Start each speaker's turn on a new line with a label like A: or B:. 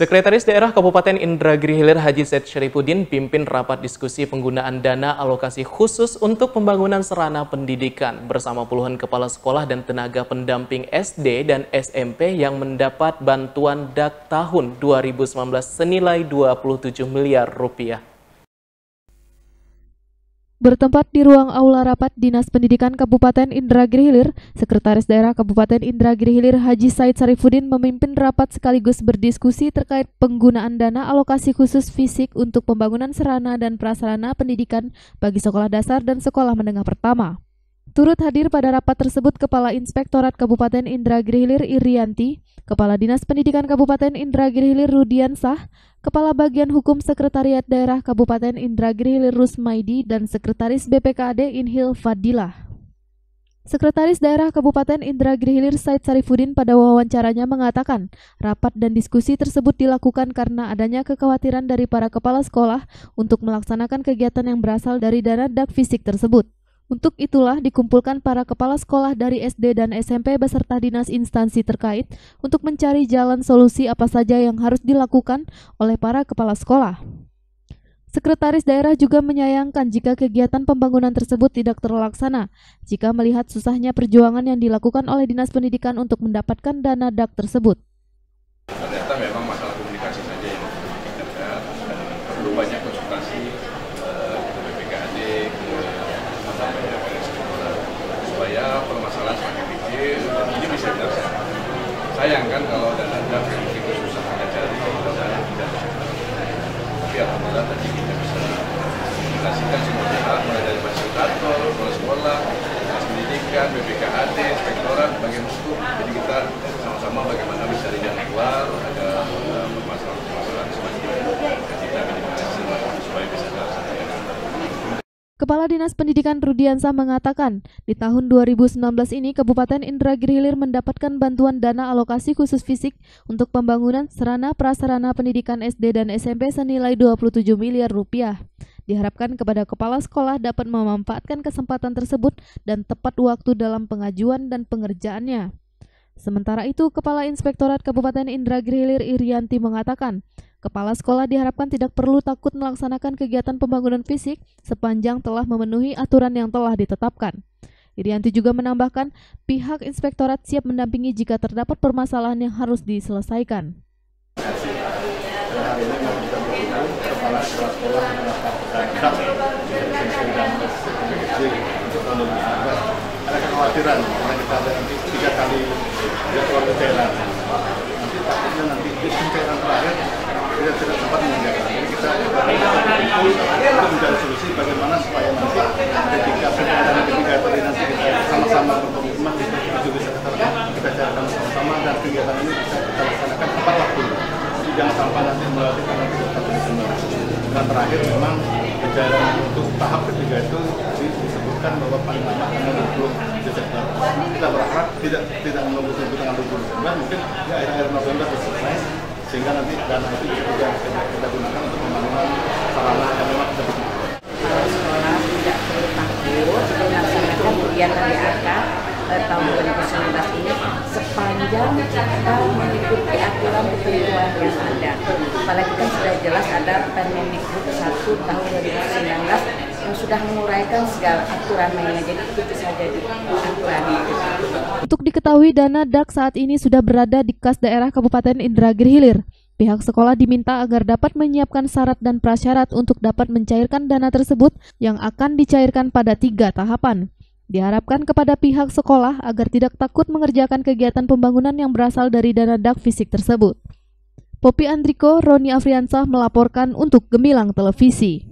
A: Sekretaris Daerah Kabupaten Indragiri Hilir Haji Said Syarifuddin pimpin rapat diskusi penggunaan dana alokasi khusus untuk pembangunan sarana pendidikan bersama puluhan kepala sekolah dan tenaga pendamping SD dan SMP yang mendapat bantuan DAK tahun 2019 senilai 27 miliar rupiah.
B: Bertempat di ruang aula rapat Dinas Pendidikan Kabupaten Indragiri Hilir, Sekretaris Daerah Kabupaten Indragiri Hilir Haji Said Sarifudin memimpin rapat sekaligus berdiskusi terkait penggunaan dana alokasi khusus fisik untuk pembangunan sarana dan prasarana pendidikan bagi sekolah dasar dan sekolah menengah pertama. Turut hadir pada rapat tersebut Kepala Inspektorat Kabupaten Indragiri Hilir Irianti, Kepala Dinas Pendidikan Kabupaten Indragiri Hilir Rudiansah, Kepala Bagian Hukum Sekretariat Daerah Kabupaten Indragiri Rusmaidi, dan Sekretaris BPKD Inhil Fadilah. Sekretaris Daerah Kabupaten Indragiri Hilir Said Sarifudin pada wawancaranya mengatakan, rapat dan diskusi tersebut dilakukan karena adanya kekhawatiran dari para kepala sekolah untuk melaksanakan kegiatan yang berasal dari dana dak fisik tersebut. Untuk itulah dikumpulkan para kepala sekolah dari SD dan SMP beserta dinas instansi terkait untuk mencari jalan solusi apa saja yang harus dilakukan oleh para kepala sekolah. Sekretaris daerah juga menyayangkan jika kegiatan pembangunan tersebut tidak terlaksana jika melihat susahnya perjuangan yang dilakukan oleh Dinas Pendidikan untuk mendapatkan dana DAK tersebut.
C: Ternyata memang masalah komunikasi saja yang dan perlu banyak dan ini bisa dilaksanakan. Sayang kan kalau DAK yang begitu susah kita cari, mudah-mudahan tidak bisa Tapi alhamdulillah tadi kita bisa komunikasikan semua pihak mulai dari fasilitator, kepala sekolah, dinas pendidikan, BPKAD, inspektorat, bagian hukum. Jadi kita sama-sama bagaimana bisa dana keluar, ada uh, permasalahan-permasalahan semacam itu. Dan kita minimalisir supaya bisa dilaksanakan.
B: Kepala Dinas Pendidikan Rudiansah mengatakan, di tahun 2019 ini Kabupaten Indragiri Hilir mendapatkan bantuan dana alokasi khusus fisik untuk pembangunan sarana prasarana pendidikan SD dan SMP senilai 27 miliar rupiah. Diharapkan kepada kepala sekolah dapat memanfaatkan kesempatan tersebut dan tepat waktu dalam pengajuan dan pengerjaannya. Sementara itu, Kepala Inspektorat Kabupaten Indragiri Hilir Irianti mengatakan, Kepala sekolah diharapkan tidak perlu takut melaksanakan kegiatan pembangunan fisik sepanjang telah memenuhi aturan yang telah ditetapkan. Irianti juga menambahkan, pihak inspektorat siap mendampingi jika terdapat permasalahan yang harus diselesaikan.
D: ada kekhawatiran karena kita ada tiga kali jadwal pencairan nanti takutnya nanti di terakhir kita tidak sempat mengerjakan. Jadi kita untuk mencari solusi bagaimana supaya nanti ketika pencairan ketiga tadi nanti kita sama-sama berkomitmen itu bisa kita kita carikan sama-sama dan kegiatan ini bisa kita laksanakan tepat waktu. Jangan sampai nanti tanggal 31 Desember dan terakhir memang pencairan untuk tahap ketiga itu disebutkan bahwa paling lama tanggal 20 Desember kita berharap tidak tidak menunggu tunggu tanggal 20 Desember mungkin di akhir-akhir November selesai sehingga nanti dana itu juga kita, kita gunakan untuk pembangunan sarana yang memang kita butuhkan.
E: Kepala sekolah tidak perlu takut melaksanakan kegiatan DAK eh, tahun 2019 ini sepanjang kita mengikuti aturan ketentuan yang ada. Apalagi kan sudah jelas ada Permendikbud 1 tahun 2019 yang sudah menguraikan segala aturan mainnya. Jadi itu saja di aturan itu.
B: Untuk diketahui dana DAK saat ini sudah berada di kas daerah Kabupaten Indragiri Hilir. Pihak sekolah diminta agar dapat menyiapkan syarat dan prasyarat untuk dapat mencairkan dana tersebut yang akan dicairkan pada tiga tahapan. Diharapkan kepada pihak sekolah agar tidak takut mengerjakan kegiatan pembangunan yang berasal dari dana DAK fisik tersebut. Popi Andriko, Roni Afriansah melaporkan untuk Gemilang Televisi.